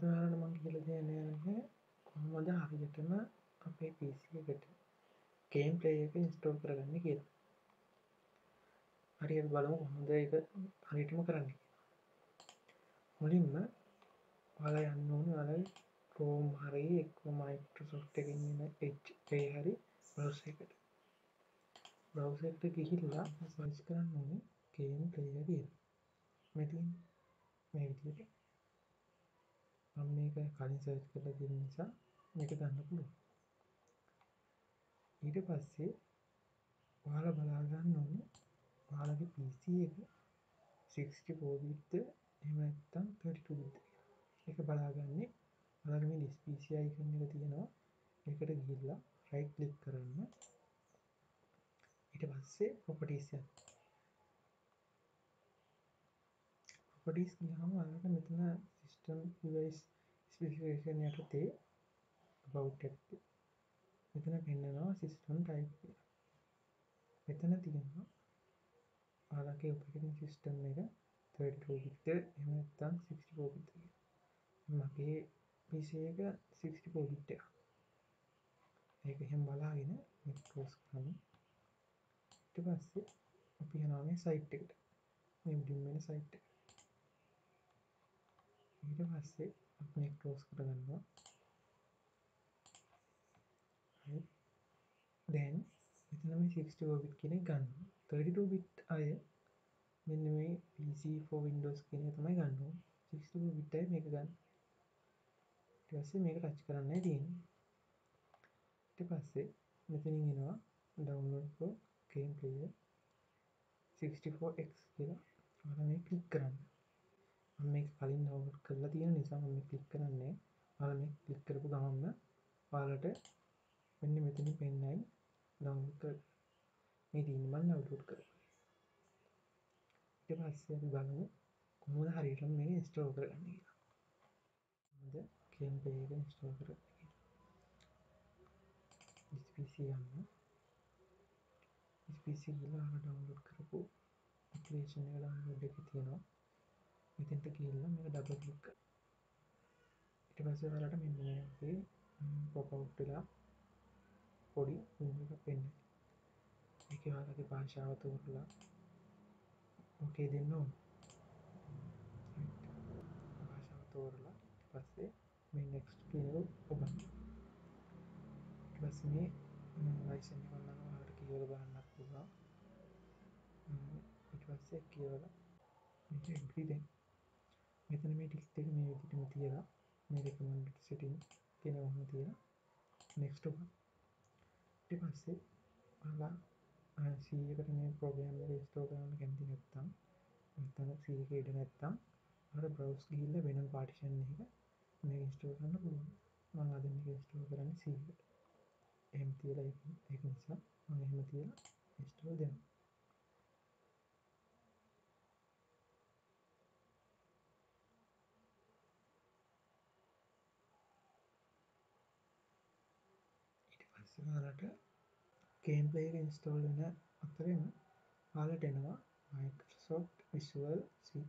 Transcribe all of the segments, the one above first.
අද ඔයාලට මං කියලා දෙන්න යන්නේ කොහොමද හරියටම අපේ PC එකට ගේම් ප්ලේ එක ඉන්ස්ටෝල් කරගන්න කියලා. හරි අපි බලමු කොහොමද ඒක හරියටම කරන්න කියලා. මුලින්ම ඔයාලා යන්න ඕනේ ඔයාලගේ Chrome හරි එක්ක Microsoft එකකින් එන Edge ඒ හරි browser එකට. browser එකට ගිහිල්ලා සර්ච් කරන්න ඕනේ ගේම් ප්ලේයර් කියලා. මේ තියෙන්නේ මේ විදිහට මම මේක කලින් සර්ච් කරලා තියෙන නිසා මේක ගන්න පුළුවන්. ඊට පස්සේ ඔයාලා බලා ගන්න ඕනේ ඔයාලගේ PC එක 64 bit එහෙම නැත්නම් 32 bit එක. බලාගන්නේ ඔයාලගේ මේ disk PC icon එක තියෙනවා. ඒකට ගිහිල්ලා right click කරන්න. ඊට පස්සේ properties යන්න. properties ගියාම ඔයාලට මෙතන system device ස්පෙසිෆිකේෂන් යටතේ about එකක් මෙතන පෙන්නනවා සිස්ටම් ටයිප් කියලා. මෙතන තියෙනවා ඔයාලගේ ඔපරේටින් සිස්ටම් එක 32 bit එහෙම නැත්නම් 64 bit කියලා. මගේ PC එක 64 bit එකක්. ඒක එහෙම බලාගෙන මේක ක්ලෝස් කරමු. ඊට පස්සේ අපි යනවා මේ සයිට් එකට. මේ උඩින් වෙන සයිට් එක. ඊට පස්සේ අපි මේක ක්ලෝස් කරගන්නවා. හරි. දැන් මෙතන මේ 64 bit කියන එක ගන්නවා. 32 bit අය මෙන්න මේ PC for Windows කියන එක තමයි ගන්න ඕනේ. 64 bit අය මේක ගන්න. ඊට පස්සේ මේක ටච් කරන්නයි තියෙන්නේ. ඊට පස්සේ මෙතනින් එනවා download for game player 64x කියලා. ඔයාලා මේ ක්ලික් කරන්න. මම මේක කලින් ඩවුන්ලෝඩ් කරලා තියෙන නිසා මම ක්ලික් කරන්නේ. ඔයාලා මේ ක්ලික් කරපු ගමන්ම ඔයාලට මෙන්න මෙතනින් පෙන්නයි ඩවුන්ලෝඩ් කර. මේ තියෙන්නේ මම ඩවුන්ලෝඩ් කරා. ඊට පස්සේ අපි බලමු කොහොමද හරියටම මේක ඉන්ස්ටෝල් කරගන්නේ කියලා. කොහොමද ගේම් ප්ලේ එක ඉන්ස්ටෝල් කරගන්නේ කියලා. this PC යන්න. this PC ගිහලා අර ඩවුන්ලෝඩ් කරපු ඇප්ලිකේෂන් එක ඩවුන්ලෝඩ් එකේ තියෙනවා. මෙතෙන්ට ගිහිල්ලා මේක ඩබල් ක්ලික් කරන්න. ඊට පස්සේ ඔයාලට මෙන්න මේ වගේ පොප් අවුට් වෙලා පොඩි වින්ඩෝ එකක් පෙන්නේ. මේකේ ඔයාලගේ භාෂාව තෝරලා ඕකේ දෙන්න ඕන. භාෂාව තෝරලා ඊට පස්සේ මේ next කියන එක ඔබන්න. ඊට පස්සේ මේ ලයිසන් එක නම් ඔයාලට කියවලා බලන්නත් පුළුවන්. ඊට පස්සේ කියවලා මේක එන්ට්‍රි දෙන්න. මෙතන මේ ටික්ස් එක මේ විදිහටම තියලා මේ recommended setting කියන වහම තියලා next ඔබන්න. ඊට පස්සේ ඔයාලා C එකට මේ ප්‍රෝග්‍රෑම් එක ඉන්ස්ටෝල් කරන්න කැමති නැත්නම් නැත්නම් C එක ඉඩ නැත්නම් ඔයාලා browse ගිහිල්ලා වෙනම පාර්ටිෂන් එකක මේක ඉන්ස්ටෝල් කරන්න පුළුවන්. මම අද මේක ඉන්ස්ටෝල් කරන්නේ C එකට. එහෙම තියලා ඒක නිසා මම එහෙම තියලා ඉන්ස්ටෝල් දෙනවා. පස්සේ ඔයාලට ගේම් ප්ලේ එක ඉන්ස්ටෝල් වෙන අතරෙම ඔයාලට එනවා. Microsoft Visual C++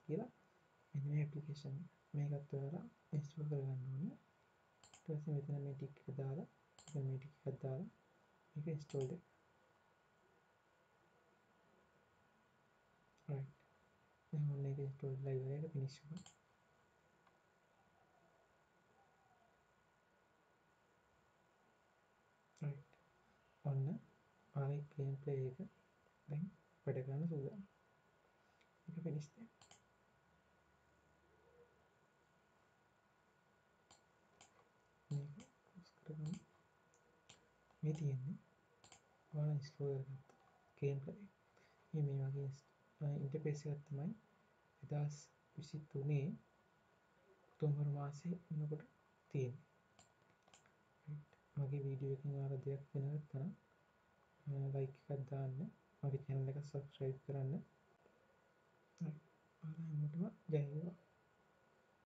කියලා. මෙන්න මේ ඇප්ලිකේෂන් මේකත් ඔයාලා ඉන්ස්ටෝල් කරගන්න ඕනේ. ඊට පස්සේ මෙතන මේ ටික් එක දාලා මෙතන මේ ටික් එකක් දාලා මේක ඉන්ස්ටෝල් දෙන්න. Right දැන් ඔන්න ඒක ඉන්ස්ටෝල් වෙලා ඉවරයි ඒක ෆිනිෂ් වුණා right ඔන්න ආයි ගේම් ප්ලේ එක දැන් වැඩ කරන්න සූදානම්. ඒක ෆිනිෂ් දෙන්න. මේක ක්ලෝස් කරගමු. මේ තියෙන්නේ ඔයාලා ඉන්ස්ටෝල් කරගත්ත ගේම් ප්ලේ. මේ මේ වගේ ඉන්ටර්ෆේස් එකක් තමයි 2023 ඔක්තෝබර් මාසේ වෙනකොට තියෙන්නේ. මගේ වීඩියෝ එකෙන් ඔයාලා දෙයක් දැනගත්තා නම් ලයික් එකක් දාන්න. මගේ channel එක subscribe කරන්න. ඔයාලා හැමෝටම ජය වේවා.